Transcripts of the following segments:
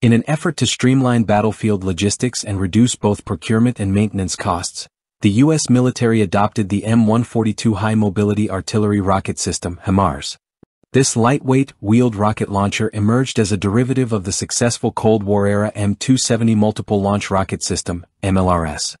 In an effort to streamline battlefield logistics and reduce both procurement and maintenance costs, the U.S. military adopted the M142 High Mobility Artillery Rocket System, HIMARS. This lightweight, wheeled rocket launcher emerged as a derivative of the successful Cold War-era M270 Multiple Launch Rocket System, MLRS.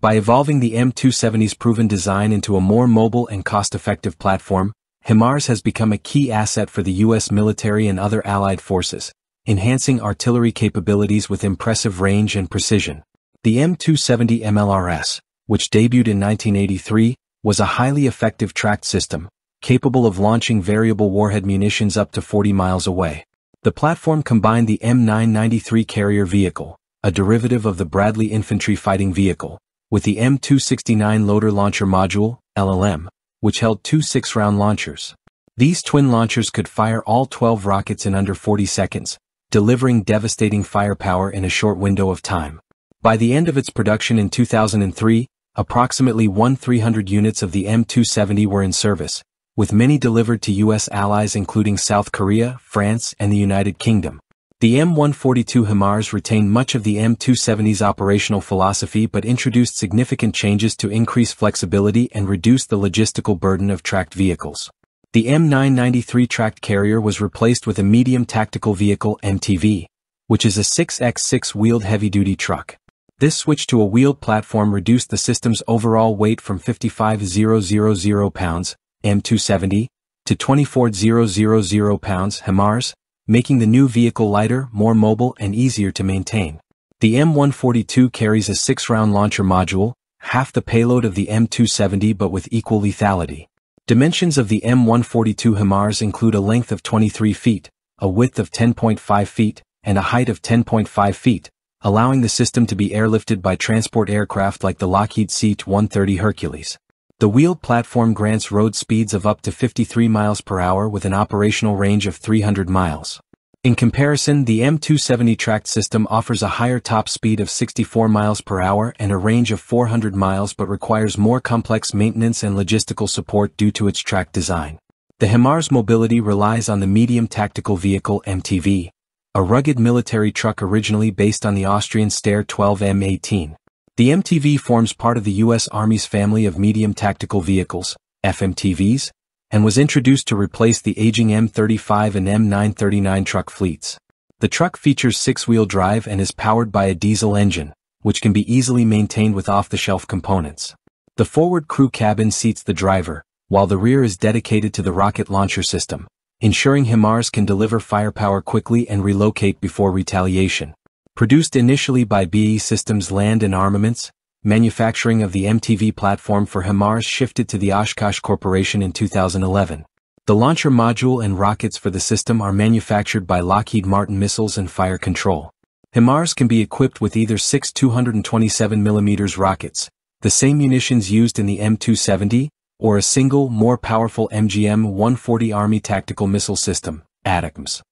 By evolving the M270's proven design into a more mobile and cost-effective platform, HIMARS has become a key asset for the U.S. military and other allied forces, enhancing artillery capabilities with impressive range and precision. The M270 MLRS, which debuted in 1983, was a highly effective tracked system, capable of launching variable warhead munitions up to 40 miles away. The platform combined the M993 carrier vehicle, a derivative of the Bradley infantry fighting vehicle, with the M269 loader launcher module, LLM, which held two six-round launchers. These twin launchers could fire all 12 rockets in under 40 seconds, delivering devastating firepower in a short window of time. By the end of its production in 2003, approximately 1,300 units of the M270 were in service, with many delivered to U.S. allies including South Korea, France, and the United Kingdom. The M142 HIMARS retained much of the M270's operational philosophy but introduced significant changes to increase flexibility and reduce the logistical burden of tracked vehicles. The M993 tracked carrier was replaced with a medium tactical vehicle MTV, which is a 6x6 wheeled heavy-duty truck. This switch to a wheeled platform reduced the system's overall weight from 55,000 pounds, M270, to 24,000 pounds, HIMARS, making the new vehicle lighter, more mobile, and easier to maintain. The M142 carries a six-round launcher module, half the payload of the M270 but with equal lethality. Dimensions of the M142 HIMARS include a length of 23 feet, a width of 10.5 feet, and a height of 10.5 feet, allowing the system to be airlifted by transport aircraft like the Lockheed C-130 Hercules. The wheeled platform grants road speeds of up to 53 miles per hour with an operational range of 300 miles. In comparison, the M270 tracked system offers a higher top speed of 64 miles per hour and a range of 400 miles but requires more complex maintenance and logistical support due to its tracked design. The HIMARS mobility relies on the Medium Tactical Vehicle MTV, a rugged military truck originally based on the Austrian Steyr 12 M18. The MTV forms part of the U.S. Army's family of medium tactical vehicles, FMTVs, and was introduced to replace the aging M35 and M939 truck fleets. The truck features six-wheel drive and is powered by a diesel engine, which can be easily maintained with off-the-shelf components. The forward crew cabin seats the driver, while the rear is dedicated to the rocket launcher system, ensuring HIMARS can deliver firepower quickly and relocate before retaliation. Produced initially by BAE Systems Land and Armaments, manufacturing of the MTV platform for HIMARS shifted to the Oshkosh Corporation in 2011. The launcher module and rockets for the system are manufactured by Lockheed Martin Missiles and Fire Control. HIMARS can be equipped with either six 227mm rockets, the same munitions used in the M270, or a single, more powerful MGM-140 Army Tactical Missile System, ATACMS.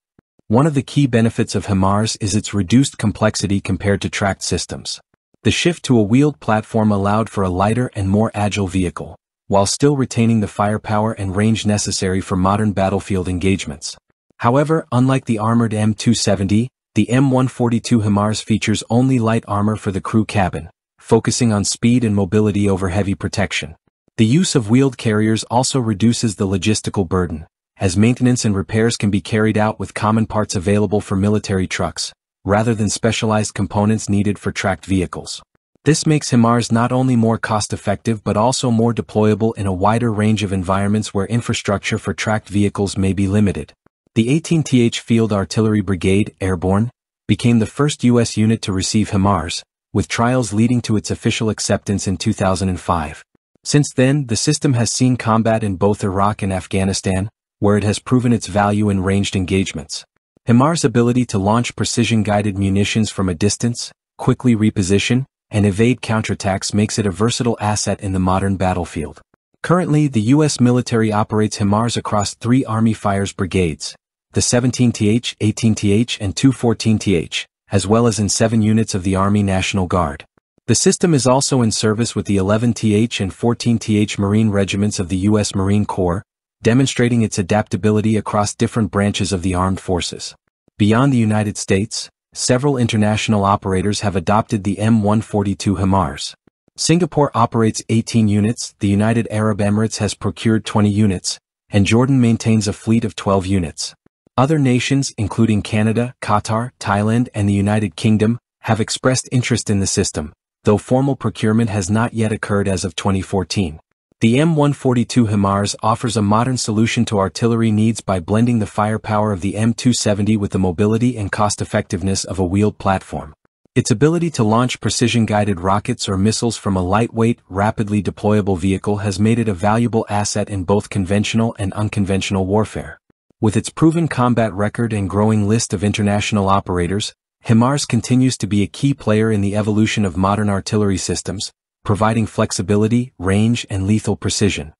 One of the key benefits of HIMARS is its reduced complexity compared to tracked systems. The shift to a wheeled platform allowed for a lighter and more agile vehicle, while still retaining the firepower and range necessary for modern battlefield engagements. However, unlike the armored M270, the M142 HIMARS features only light armor for the crew cabin, focusing on speed and mobility over heavy protection. The use of wheeled carriers also reduces the logistical burden, as maintenance and repairs can be carried out with common parts available for military trucks, rather than specialized components needed for tracked vehicles. This makes HIMARS not only more cost-effective but also more deployable in a wider range of environments where infrastructure for tracked vehicles may be limited. The 18th Field Artillery Brigade, Airborne, became the first U.S. unit to receive HIMARS, with trials leading to its official acceptance in 2005. Since then, the system has seen combat in both Iraq and Afghanistan, where it has proven its value in ranged engagements. HIMAR's ability to launch precision-guided munitions from a distance, quickly reposition, and evade counterattacks makes it a versatile asset in the modern battlefield. Currently, the U.S. military operates HIMARS across three Army Fires brigades, the 17th, 18th, and 214th, as well as in seven units of the Army National Guard. The system is also in service with the 11th and 14th Marine Regiments of the U.S. Marine Corps, demonstrating its adaptability across different branches of the armed forces. Beyond the United States, several international operators have adopted the M142 HIMARS. Singapore operates 18 units, the United Arab Emirates has procured 20 units, and Jordan maintains a fleet of 12 units. Other nations, including Canada, Qatar, Thailand, and the United Kingdom, have expressed interest in the system, though formal procurement has not yet occurred as of 2014. The M142 HIMARS offers a modern solution to artillery needs by blending the firepower of the M270 with the mobility and cost-effectiveness of a wheeled platform. Its ability to launch precision-guided rockets or missiles from a lightweight, rapidly deployable vehicle has made it a valuable asset in both conventional and unconventional warfare. With its proven combat record and growing list of international operators, HIMARS continues to be a key player in the evolution of modern artillery systems, providing flexibility, range, and lethal precision.